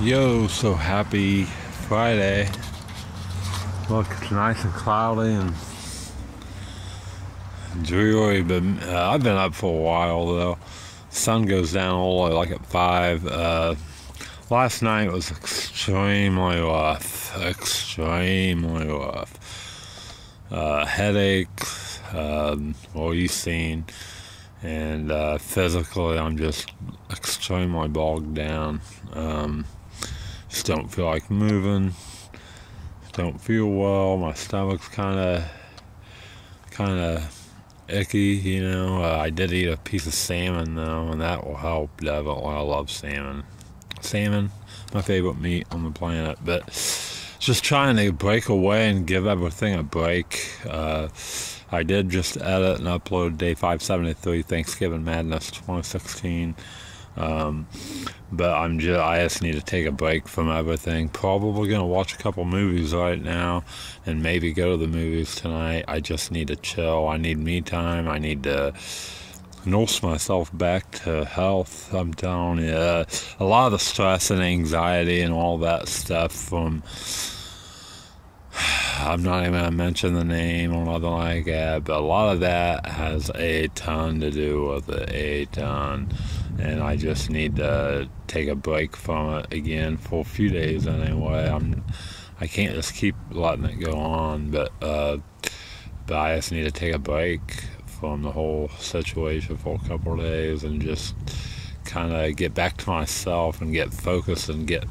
Yo, so happy Friday. Look, it's nice and cloudy and dreary, but uh, I've been up for a while though. Sun goes down all like at 5. Uh, last night was extremely rough. Extremely rough. Uh, headaches, um, well, you've seen. And uh, physically, I'm just extremely bogged down. Um, just don't feel like moving. Don't feel well. My stomach's kind of, kind of icky. You know. Uh, I did eat a piece of salmon though, and that will help. Definitely, I love salmon. Salmon, my favorite meat on the planet. But just trying to break away and give everything a break. Uh, I did just edit and upload day 573 Thanksgiving Madness 2016. Um, but I'm just I just need to take a break from everything. Probably gonna watch a couple movies right now, and maybe go to the movies tonight. I just need to chill. I need me time. I need to nurse myself back to health. I'm telling you, uh, a lot of the stress and anxiety and all that stuff from. I'm not even gonna mention the name or nothing like that, but a lot of that has a ton to do with it, a ton and I just need to take a break from it again for a few days anyway. I'm I can't just keep letting it go on, but uh, but I just need to take a break from the whole situation for a couple of days and just kind of get back to myself and get focused and get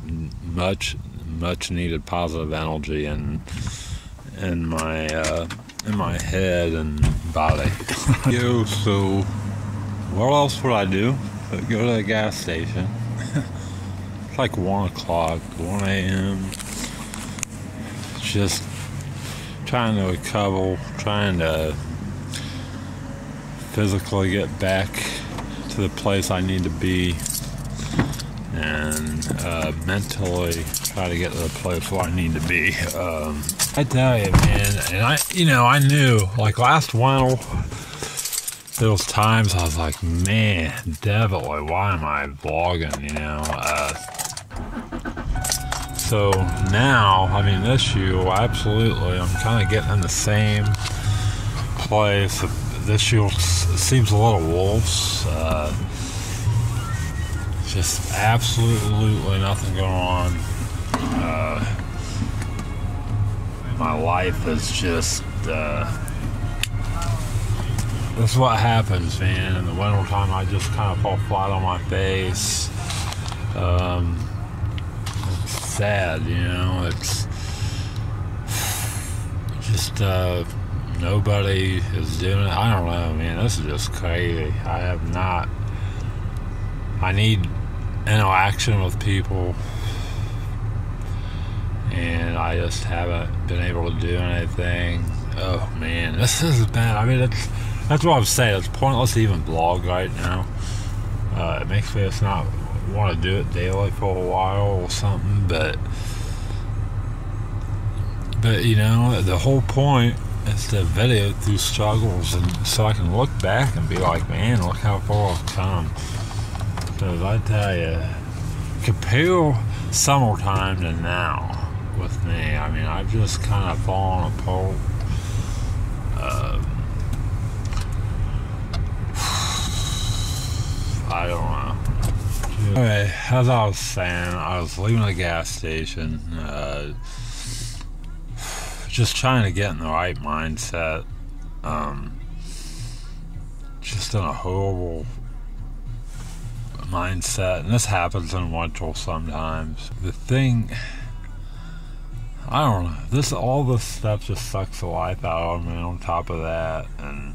much much needed positive energy in in my uh, in my head and body. Yo, so what else would I do? But go to the gas station. it's like 1 o'clock, 1 a.m. Just trying to recover, trying to physically get back to the place I need to be, and uh, mentally try to get to the place where I need to be. Um, I tell you, man, and I, you know, I knew like last winter those times I was like, man, definitely, why am I vlogging, you know? Uh, so now, I mean, this year, absolutely, I'm kind of getting in the same place. This year seems a little worse. Uh, just absolutely nothing going on. Uh, my life is just. Uh, this is what happens, man. In the winter time, I just kind of fall flat on my face. Um, it's sad, you know. It's just uh, nobody is doing it. I don't know, man. This is just crazy. I have not. I need interaction with people, and I just haven't been able to do anything. Oh man, this is bad. I mean, it's that's what I'm saying. It's pointless to even blog right now. Uh, it makes me just not want to do it daily for a while or something. But, but you know, the whole point is to video through struggles, and so I can look back and be like, man, look how far I've come. Because I tell you, compare summertime to now with me. I mean, I've just kind of fallen apart. Uh, I don't know. Anyway, as I was saying, I was leaving the gas station, uh, just trying to get in the right mindset. Um, just in a horrible mindset, and this happens in winter sometimes. The thing, I don't know. This all this stuff just sucks the life out of me. On top of that, and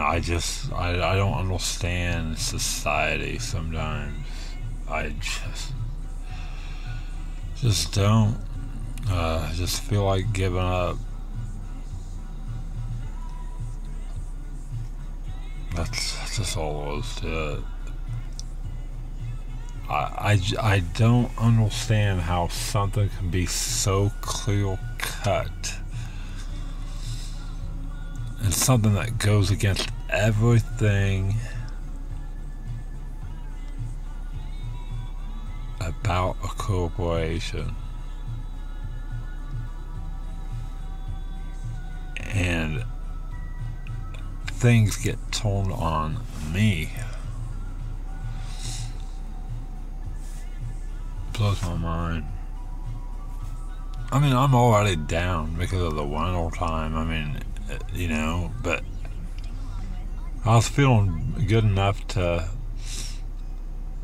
I just I, I don't understand society sometimes. I just just don't uh, just feel like giving up. That's, that's just all there is to it. I, I, I don't understand how something can be so clear cut and something that goes against everything about a corporation. And things get told on me. Blows my mind. I mean, I'm already down because of the winter time. I mean, you know, but I was feeling good enough to,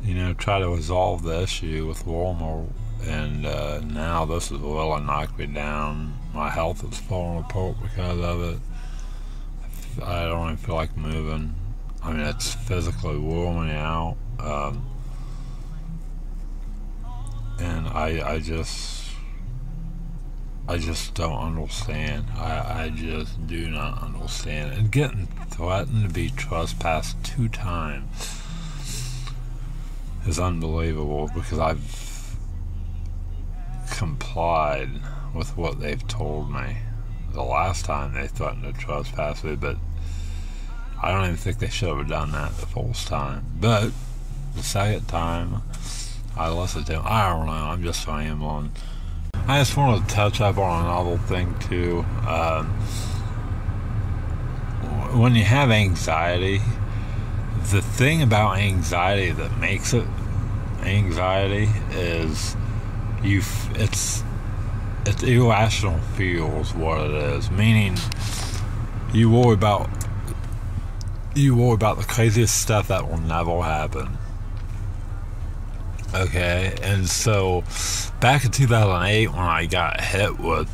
you know, try to resolve the issue with Walmart, and uh, now this is really knocked me down. My health is falling apart because of it. I don't even feel like moving. I mean, it's physically wearing me out. Um, and I, I just I just don't understand. I, I just do not understand. And getting threatened to be trespassed two times is unbelievable because I've complied with what they've told me. The last time they threatened to trespass me, but I don't even think they should have done that the first time. But the second time, I listened to them. I don't know. I'm just rambling. I just want to touch up on another thing too. Um, when you have anxiety, the thing about anxiety that makes it anxiety is you. It's it's irrational feels what it is. Meaning, you worry about you worry about the craziest stuff that will never happen Okay, and so back in 2008, when I got hit with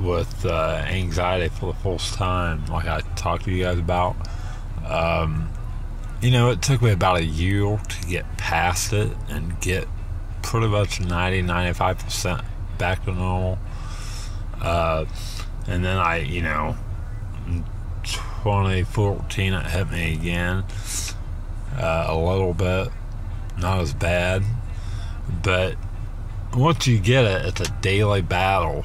with uh, anxiety for the first time, like I talked to you guys about, um, you know, it took me about a year to get past it and get pretty much 90 95% back to normal. Uh, and then I, you know, 2014, it hit me again uh, a little bit not as bad. But once you get it, it's a daily battle.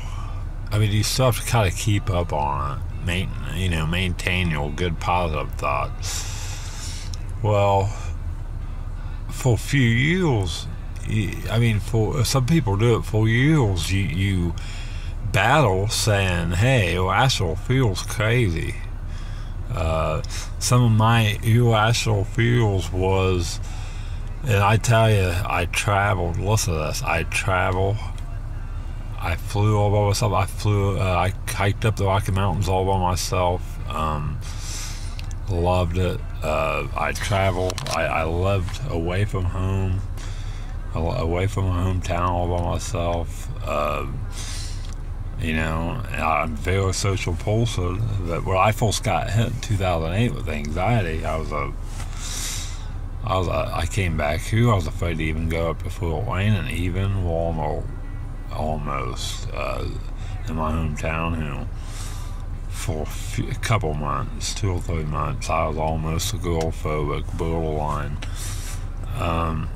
I mean, you still have to kind of keep up on it, main, you know, maintain your good positive thoughts. Well, for a few years, I mean, for some people do it for years. You you battle saying, "Hey, irrational feels crazy." Uh, some of my irrational feels was and I tell you, I traveled. Listen to this. I travel. I flew all by myself. I flew. Uh, I hiked up the Rocky Mountains all by myself. Um, loved it. Uh, I traveled. I, I lived away from home, away from my hometown all by myself. Uh, you know, I'm very social person. But when I first got hit in 2008 with anxiety, I was a I was I came back here. I was afraid to even go up to Fort Wayne and even Walmart almost uh, in my hometown. You know, for a, few, a couple months, two or three months, I was almost agoraphobic, borderline. Um,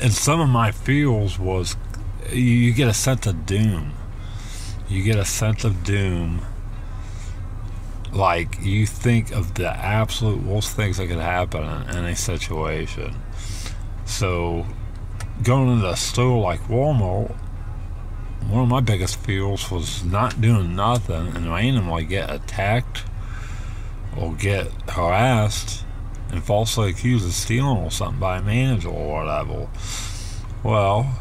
and some of my feels was you get a sense of doom. You get a sense of doom like you think of the absolute worst things that could happen in any situation. So going into a store like Walmart, one of my biggest fears was not doing nothing and randomly get attacked or get harassed and falsely accused of stealing or something by a manager or whatever. Well,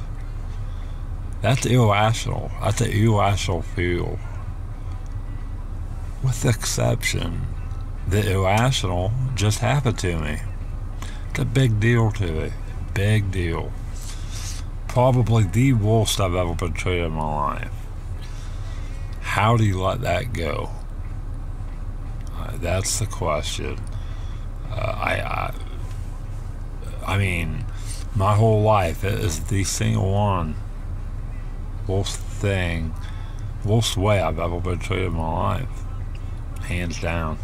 that's irrational. That's an irrational fear with exception, the irrational just happened to me. It's a big deal to me. Big deal. Probably the worst I've ever been treated in my life. How do you let that go? Uh, that's the question. Uh, I, I, I mean, my whole life it is the single one worst thing, worst way I've ever been treated in my life hands down.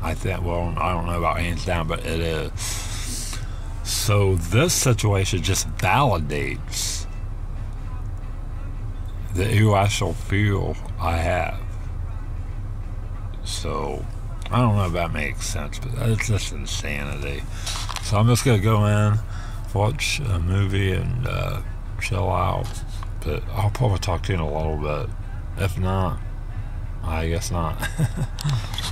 I think, well, I don't know about hands down, but it is. So this situation just validates the irrational feel I have. So I don't know if that makes sense, but it's just insanity. So I'm just gonna go in, watch a movie and uh, chill out. But I'll probably talk to you in a little bit. If not, I guess not.